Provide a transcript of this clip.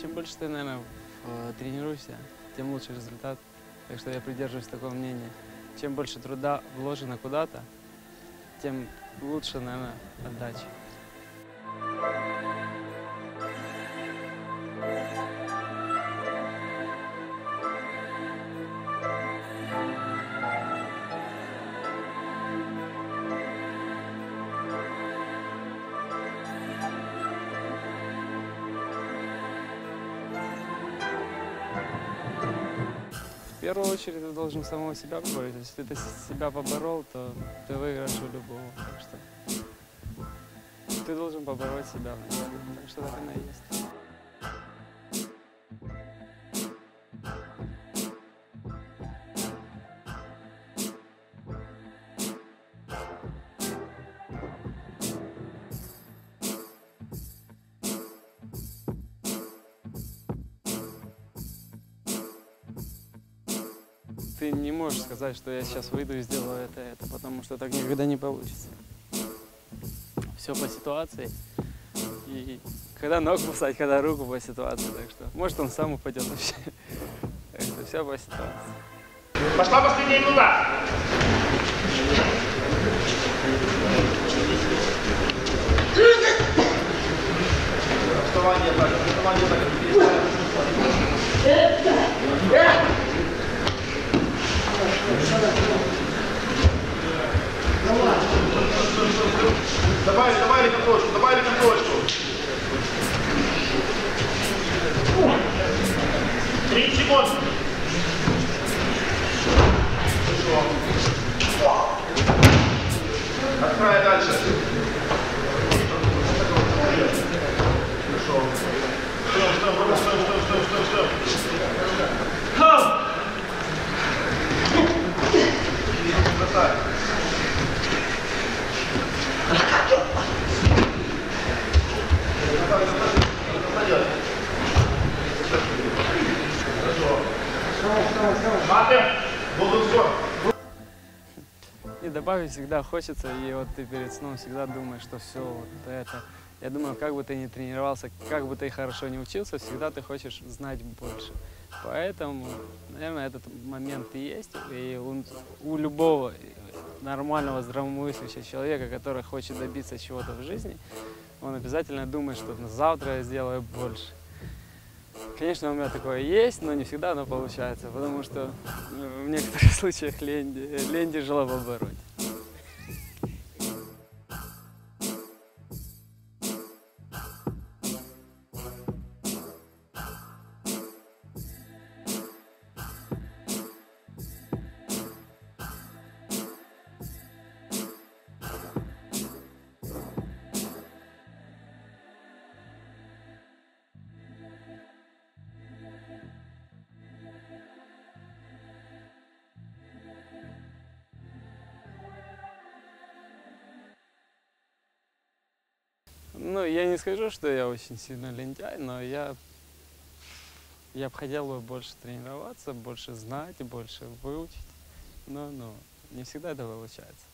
чем больше ты, наверное, в- тренируешься, тем лучше результат. Так что я придерживаюсь такого мнения. Чем больше труда вложено куда-то, тем лучше, наверное, отдача. В первую очередь ты должен самого себя побороть. Если ты себя поборол, то ты выиграешь у любого. Так что ты должен побороть себя. Так что так оно и есть. Ты не можешь сказать, что я сейчас выйду и сделаю это, это, потому что так никогда не получится. Все по ситуации. И когда ногу поставить, когда руку по ситуации. Так что, может, он сам упадет вообще. Так что все по ситуации. Пошла последняя минута. Вставание вставание Добавили контрольку, добавили контрольку. 30 секунд. И добавить всегда хочется, и вот ты перед сном всегда думаешь, что все вот это. Я думаю, как бы ты ни тренировался, как бы ты хорошо не учился, всегда ты хочешь знать больше. Поэтому, наверное, этот момент и есть. И у, у любого нормального, здравомыслящего человека, который хочет добиться чего-то в жизни, он обязательно думает, что «Ну, завтра я сделаю больше. Конечно, у меня такое есть, но не всегда оно получается, потому что э, в некоторых случаях лень, лень тяжело побороть. Ну, я не скажу, что я очень сильно лентяй, но я, я бы хотел бы больше тренироваться, больше знать, больше выучить. Но, ну, не всегда это получается.